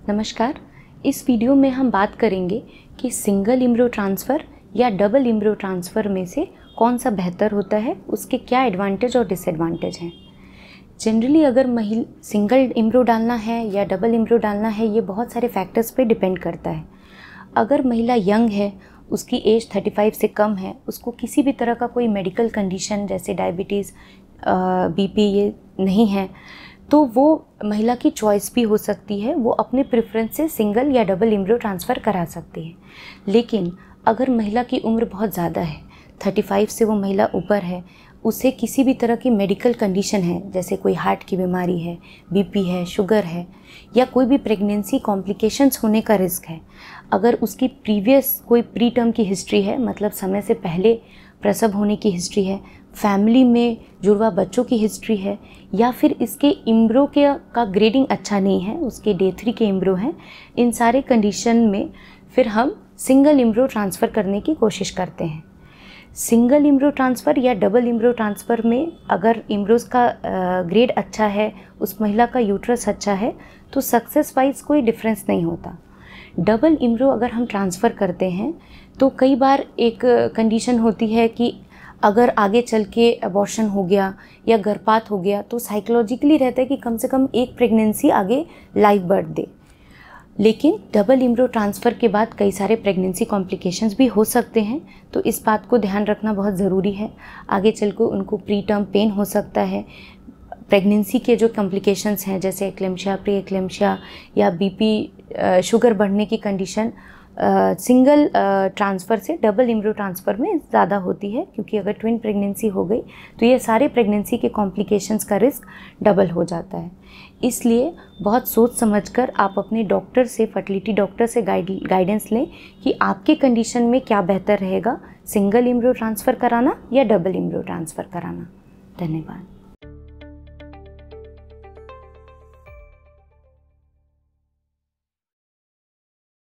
नमस्कार। इस वीडियो में हम बात करेंगे कि सिंगल इम्ब्रो ट्रांसफ़र या डबल इम्ब्रो ट्रांसफ़र में से कौन सा बेहतर होता है, उसके क्या एडवांटेज और डिसएडवांटेज हैं। जनरली अगर महिल सिंगल इम्ब्रो डालना है या डबल इम्ब्रो डालना है, ये बहुत सारे फैक्टर्स पे डिपेंड करता है। अगर महिला यंग है, उसकी एज 35 से कम है, उसको किसी भी तरह का कोई मेडिकल कंडीशन जैसे डायबिटीज़ बीपी ये नहीं है तो वो महिला की चॉइस भी हो सकती है, वो अपने प्रेफरेंस से सिंगल या डबल इम्ब्रो ट्रांसफ़र करा सकती है। लेकिन अगर महिला की उम्र बहुत ज़्यादा है 35 से वो महिला ऊपर है, उसे किसी भी तरह की मेडिकल कंडीशन है, जैसे कोई हार्ट की बीमारी है बीपी है शुगर है, या कोई भी प्रेगनेंसी कॉम्प्लिकेशंस होने का रिस्क है। अगर उसकी प्रीवियस कोई प्री टर्म की हिस्ट्री है मतलब समय से पहले प्रसव होने की हिस्ट्री है फैमिली में जुड़वा बच्चों की हिस्ट्री है, या फिर इसके इम्ब्रो के का ग्रेडिंग अच्छा नहीं है, उसके डे थ्री के इम्ब्रो हैं, इन सारे कंडीशन में फिर हम सिंगल इम्ब्रो ट्रांसफ़र करने की कोशिश करते हैं। सिंगल इम्ब्रो ट्रांसफ़र या डबल इम्ब्रो ट्रांसफ़र में अगर इम्ब्रोज का ग्रेड अच्छा है, उस महिला का यूट्रस अच्छा है तो सक्सेस वाइज कोई डिफरेंस नहीं होता। डबल इम्ब्रो अगर हम ट्रांसफ़र करते हैं तो कई बार एक कंडीशन होती है कि अगर आगे चल के अबॉर्शन हो गया या गर्भपात हो गया तो साइकोलॉजिकली रहता है कि कम से कम एक प्रेगनेंसी आगे लाइव बर्थ दे। लेकिन डबल इम्रो ट्रांसफ़र के बाद कई सारे प्रेगनेंसी कॉम्प्लिकेशंस भी हो सकते हैं तो इस बात को ध्यान रखना बहुत ज़रूरी है। आगे चल को उनको प्री टर्म पेन हो सकता है। प्रेगनेंसी के जो कॉम्प्लिकेशंस हैं, जैसे एक्लेम्शिया प्री एक्लेम्शिया या बीपी शुगर बढ़ने की कंडीशन सिंगल ट्रांसफ़र से, डबल इम्ब्रो ट्रांसफ़र में ज़्यादा होती है, क्योंकि अगर ट्विन प्रेगनेंसी हो गई तो ये सारे प्रेगनेंसी के कॉम्प्लिकेशंस का रिस्क डबल हो जाता है। इसलिए बहुत सोच समझकर आप अपने डॉक्टर से, फर्टिलिटी डॉक्टर से गाइड, गाइडेंस लें कि आपके कंडीशन में क्या बेहतर रहेगा, सिंगल इम्ब्रो ट्रांसफ़र कराना या डबल इम्ब्रो ट्रांसफ़र कराना। धन्यवाद।